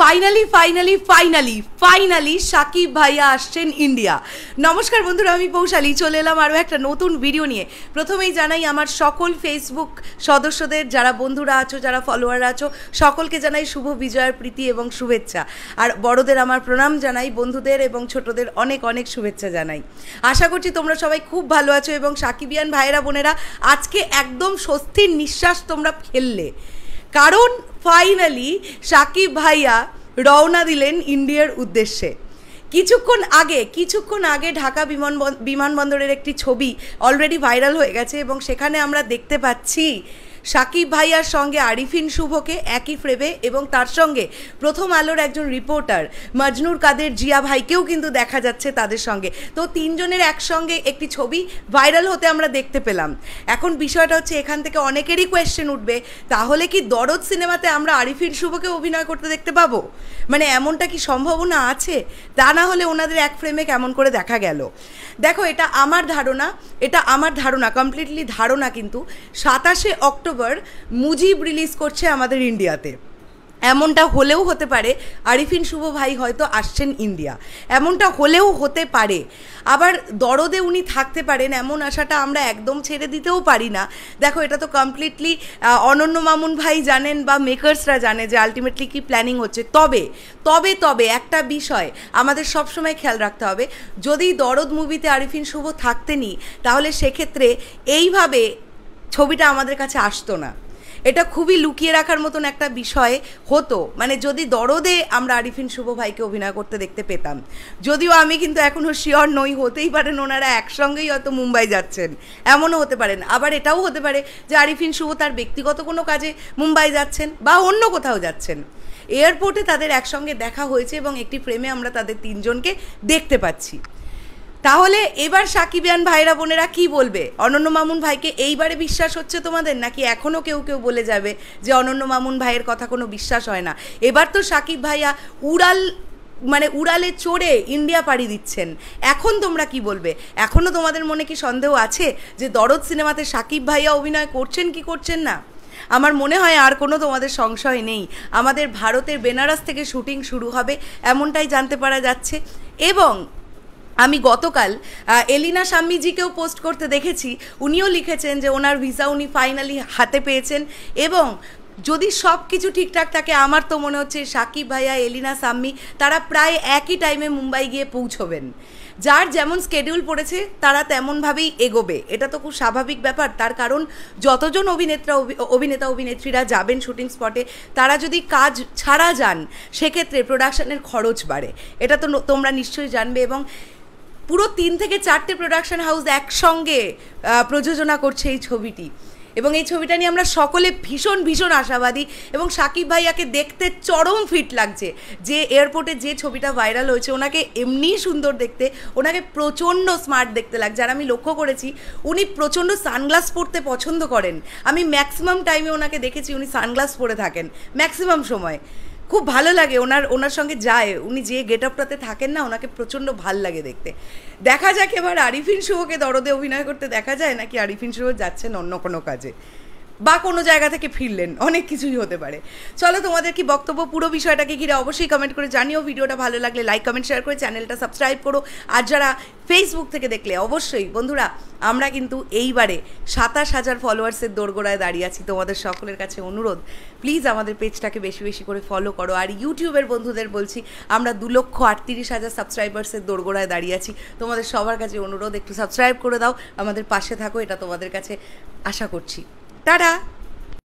Finally finally finally finally Shakib ভাইয়া আসছেন India নমস্কার বন্ধুরা, আমি পৌশালী, চলে এলাম আরও একটা নতুন ভিডিও নিয়ে। প্রথমেই জানাই আমার সকল ফেসবুক সদস্যদের, যারা বন্ধুরা আছো, যারা ফলোয়ার আছো, সকলকে জানাই শুভ বিজয়ের প্রীতি এবং শুভেচ্ছা। আর বড়দের আমার প্রণাম জানাই, বন্ধুদের এবং ছোটদের অনেক অনেক শুভেচ্ছা জানাই। আশা করছি তোমরা সবাই খুব ভালো আছো এবং সাকিবিয়ান ভাইরা বোনেরা, আজকে একদম স্বস্তির নিঃশ্বাস তোমরা ফেললে। কারণ ফাইনালি সাকিব ভাইয়া রওনা দিলেন ইন্ডিয়ার উদ্দেশ্যে। কিছুক্ষণ আগে কিছুক্ষণ আগে ঢাকা বিমান বিমানবন্দরের একটি ছবি অলরেডি ভাইরাল হয়ে গেছে এবং সেখানে আমরা দেখতে পাচ্ছি সাকিব ভাইয়ার সঙ্গে আরিফিন শুভকে একই ফ্রেমে এবং তার সঙ্গে প্রথম আলোর একজন রিপোর্টার মজনুর কাদের জিয়া ভাইকেও কিন্তু দেখা যাচ্ছে তাদের সঙ্গে। তো তিনজনের একসঙ্গে একটি ছবি ভাইরাল হতে আমরা দেখতে পেলাম। এখন বিষয়টা হচ্ছে এখান থেকে অনেকেরই কোয়েশ্চেন উঠবে, তাহলে কি দরদ সিনেমাতে আমরা আরিফিন শুভকে অভিনয় করতে দেখতে পাবো? মানে এমনটা কি সম্ভাবনা আছে? তা না হলে ওনাদের এক ফ্রেমে কেমন করে দেখা গেল। দেখো, এটা আমার ধারণা, এটা আমার ধারণা কমপ্লিটলি ধারণা কিন্তু সাতাশে অক্টোবর মুজিব রিলিজ করছে আমাদের ইন্ডিয়াতে। এমনটা হলেও হতে পারে, আরিফিন শুভ ভাই হয়তো আসছেন ইন্ডিয়া। এমনটা হলেও হতে পারে। আবার দরদে উনি থাকতে পারেন, এমন আশাটা আমরা একদম ছেড়ে দিতেও পারি না। দেখো, এটা তো কমপ্লিটলি অনন্য মামুন ভাই জানেন বা মেকার্সরা জানে যে আলটিমেটলি কি প্ল্যানিং হচ্ছে। তবে তবে তবে একটা বিষয় আমাদের সবসময় খেয়াল রাখতে হবে। যদি দরদ মুভিতে আরিফিন শুভ থাকতেনি, তাহলে সেক্ষেত্রে এইভাবে ছবিটা আমাদের কাছে আসতো না। এটা খুবই লুকিয়ে রাখার মতন একটা বিষয় হতো। মানে যদি দরদে আমরা আরিফিন শুভ ভাইকে অভিনয় করতে দেখতে পেতাম, যদিও আমি কিন্তু এখনও শিওর নই, হতেই পারেন ওনারা একসঙ্গেই হয়তো মুম্বাই যাচ্ছেন। এমনও হতে পারেন আবার এটাও হতে পারে যে আরিফিন শুভ তার ব্যক্তিগত কোনো কাজে মুম্বাই যাচ্ছেন বা অন্য কোথাও যাচ্ছেন। এয়ারপোর্টে তাদের একসঙ্গে দেখা হয়েছে এবং একটি ফ্রেমে আমরা তাদের তিনজনকে দেখতে পাচ্ছি। তাহলে এবার সাকিবিয়ান ভাইরা বোনেরা কি বলবে? অনন্য মামুন ভাইকে এইবারে বিশ্বাস হচ্ছে তোমাদের? নাকি এখনও কেউ কেউ বলে যাবে যে অনন্য মামুন ভাইয়ের কথা কোনো বিশ্বাস হয় না? এবার তো সাকিব ভাইয়া উড়াল মানে উড়ালে চড়ে ইন্ডিয়া পাড়ি দিচ্ছেন। এখন তোমরা কি বলবে? এখনও তোমাদের মনে কি সন্দেহ আছে যে দরদ সিনেমাতে সাকিব ভাইয়া অভিনয় করছেন কি করছেন না? আমার মনে হয় আর কোনো তোমাদের সংশয় নেই। আমাদের ভারতের বেনারস থেকে শুটিং শুরু হবে, এমনটাই জানতে পারা যাচ্ছে। এবং আমি গতকাল এলিনা সাম্মিজিকেও পোস্ট করতে দেখেছি। উনিও লিখেছেন যে ওনার ভিসা উনি ফাইনালি হাতে পেয়েছেন এবং যদি সব কিছু ঠিকঠাক থাকে, আমার তো মনে হচ্ছে সাকিব ভাইয়া, এলিনা সাম্মি তারা প্রায় একই টাইমে মুম্বাই গিয়ে পৌঁছবেন। যার যেমন স্কেডিউল পড়েছে, তারা তেমনভাবেই এগোবে। এটা তো খুব স্বাভাবিক ব্যাপার। তার কারণ, যতজন অভিনেত্রা অভিনেতা, অভিনেত্রীরা যাবেন শুটিং স্পটে তারা যদি কাজ ছাড়া যান, সেক্ষেত্রে প্রোডাকশানের খরচ বাড়ে। এটা তো তোমরা নিশ্চয়ই জানবে এবং পুরো তিন থেকে চারটে প্রোডাকশন হাউস একসঙ্গে প্রযোজনা করছে এই ছবিটি। এবং এই ছবিটা নিয়ে আমরা সকলে ভীষণ ভীষণ আশাবাদী এবং সাকিব ভাইয়াকে দেখতে চরম ফিট লাগছে। যে এয়ারপোর্টে যে ছবিটা ভাইরাল হয়েছে, ওনাকে এমনিই সুন্দর দেখতে, ওনাকে প্রচণ্ড স্মার্ট দেখতে লাগছে। আর আমি লক্ষ্য করেছি, উনি প্রচণ্ড সানগ্লাস পরতে পছন্দ করেন। আমি ম্যাক্সিমাম টাইমে ওনাকে দেখেছি, উনি সানগ্লাস পরে থাকেন ম্যাক্সিমাম সময়। খুব ভালো লাগে, ওনার ওনার সঙ্গে যায়। উনি যে গেট আপটাতে থাকেন না, ওনাকে প্রচণ্ড ভালো লাগে দেখতে। দেখা যাক এবার আরিফিন শুভকে দরদে অভিনয় করতে দেখা যায়, নাকি আরিফিন শুভ যাচ্ছেন অন্য কোনো কাজে। বা কোনো জায়গা থেকে ফিরলেন, অনেক কিছুই হতে পারে। চলো তোমাদের কি বক্তব্য, পুরো বিষয়টাকে ঘিরে অবশ্যই কমেন্ট করে জানিও। ভিডিওটা ভালো লাগলে লাইক কমেন্ট শেয়ার করে চ্যানেলটা সাবস্ক্রাইব করো। আর যারা ফেসবুক থেকে দেখলে, অবশ্যই বন্ধুরা, আমরা কিন্তু এইবারে সাতাশ হাজার ফলোয়ার্সের দোরগোড়ায় দাঁড়িয়ে আছি। তোমাদের সকলের কাছে অনুরোধ প্লিজ আমাদের পেজটাকে বেশি বেশি করে ফলো করো। আর ইউটিউবের বন্ধুদের বলছি, আমরা দু লক্ষ আটত্রিশ হাজার সাবস্ক্রাইবার্সের দোরগোড়ায় দাঁড়িয়ে আছি। তোমাদের সবার কাছে অনুরোধ, একটু সাবস্ক্রাইব করে দাও। আমাদের পাশে থাকো, এটা তোমাদের কাছে আশা করছি। টাটা